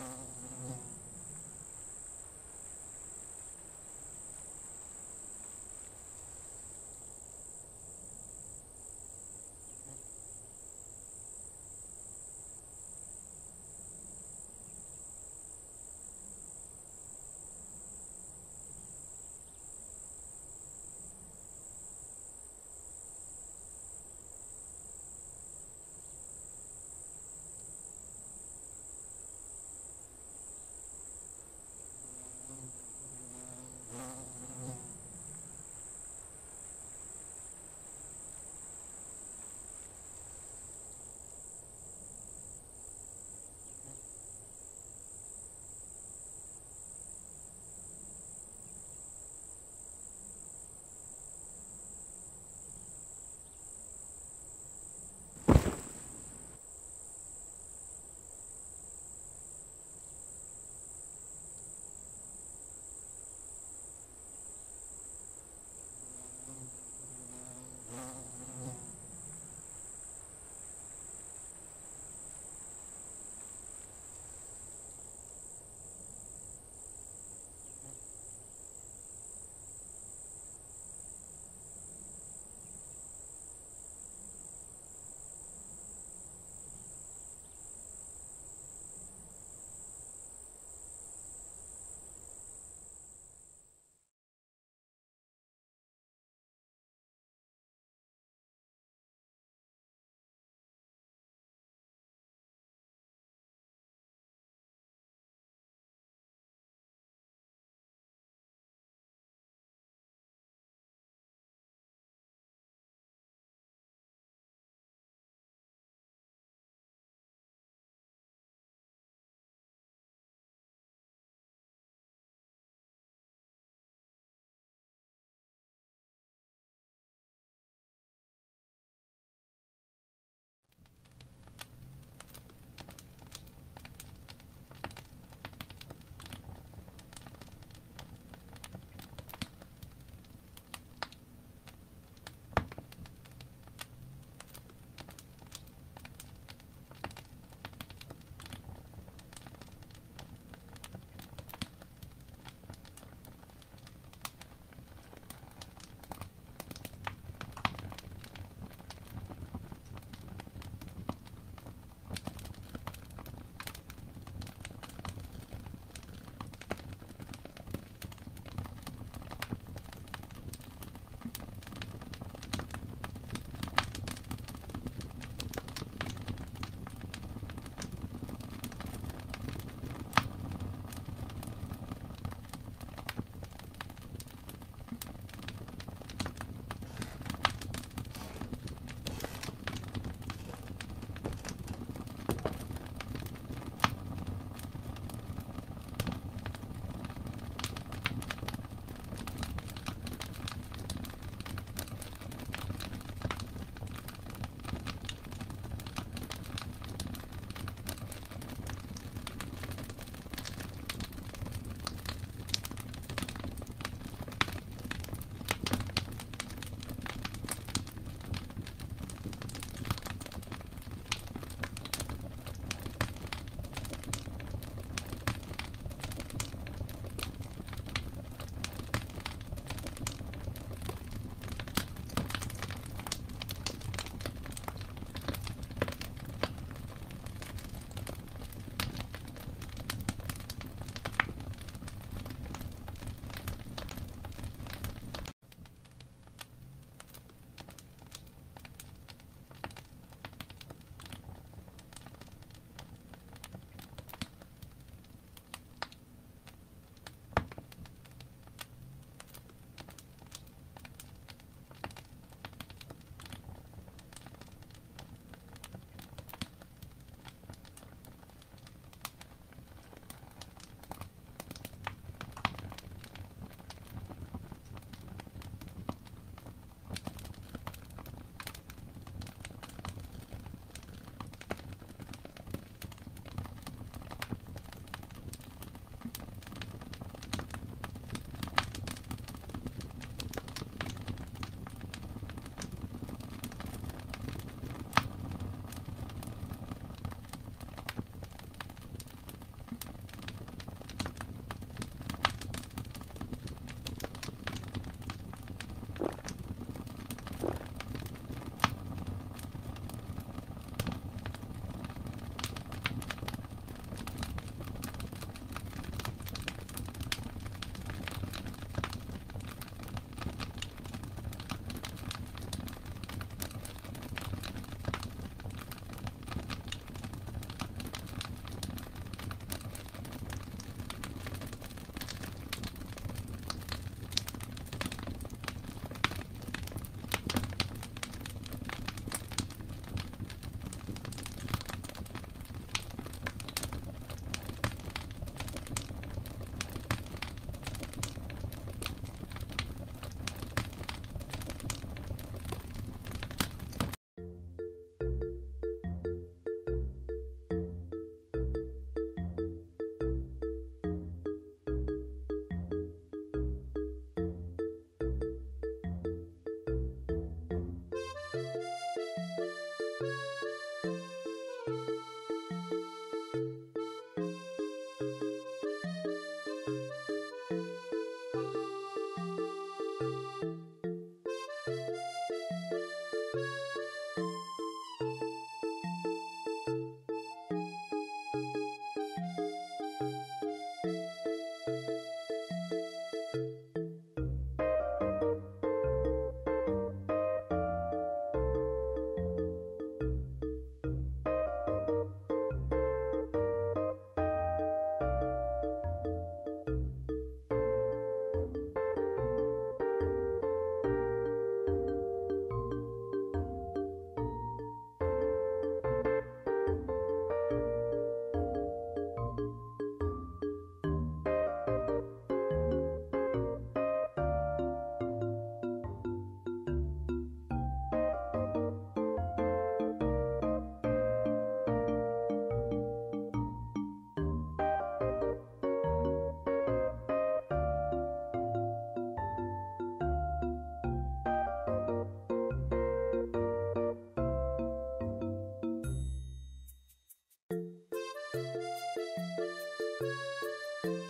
Uh-huh. Música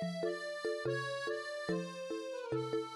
Thank you.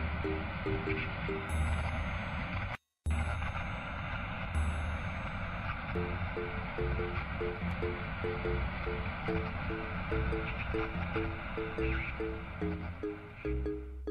Thank you.